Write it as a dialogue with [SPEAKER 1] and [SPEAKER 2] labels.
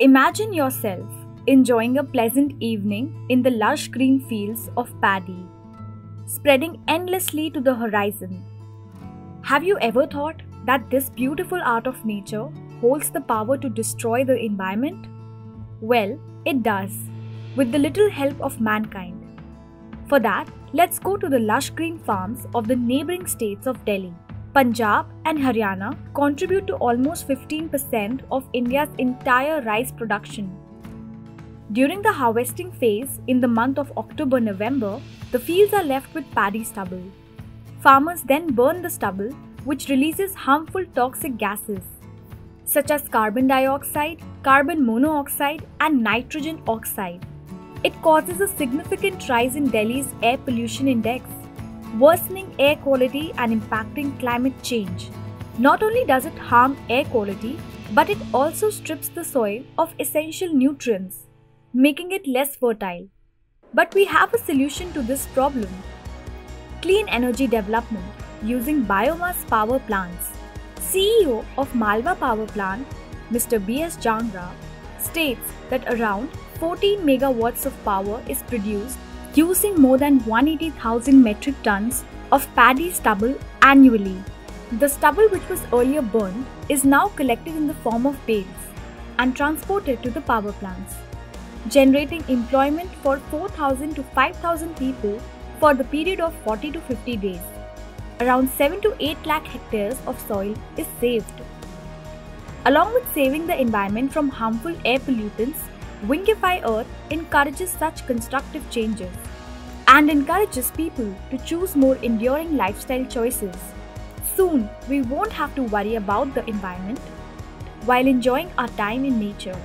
[SPEAKER 1] Imagine yourself enjoying a pleasant evening in the lush green fields of paddy, spreading endlessly to the horizon. Have you ever thought that this beautiful art of nature holds the power to destroy the environment? Well, it does, with the little help of mankind. For that, let's go to the lush green farms of the neighboring states of Delhi. Punjab and Haryana contribute to almost 15% of India's entire rice production. During the harvesting phase in the month of October November, the fields are left with paddy stubble. Farmers then burn the stubble, which releases harmful toxic gases such as carbon dioxide, carbon monoxide, and nitrogen oxide. It causes a significant rise in Delhi's air pollution index worsening air quality and impacting climate change. Not only does it harm air quality, but it also strips the soil of essential nutrients, making it less fertile. But we have a solution to this problem. Clean energy development using biomass power plants. CEO of Malwa Power Plant, Mr. B.S. Jangra, states that around 14 megawatts of power is produced using more than 180,000 metric tons of paddy stubble annually. The stubble which was earlier burned is now collected in the form of bales and transported to the power plants, generating employment for 4,000 to 5,000 people for the period of 40 to 50 days. Around 7 to 8 lakh hectares of soil is saved. Along with saving the environment from harmful air pollutants, Wingify Earth encourages such constructive changes and encourages people to choose more enduring lifestyle choices. Soon, we won't have to worry about the environment while enjoying our time in nature.